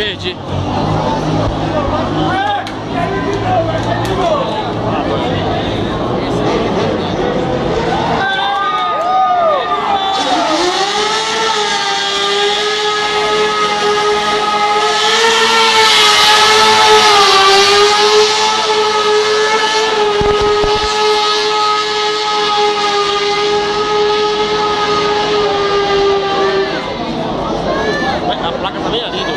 Perdi. a placa tá também ali, né?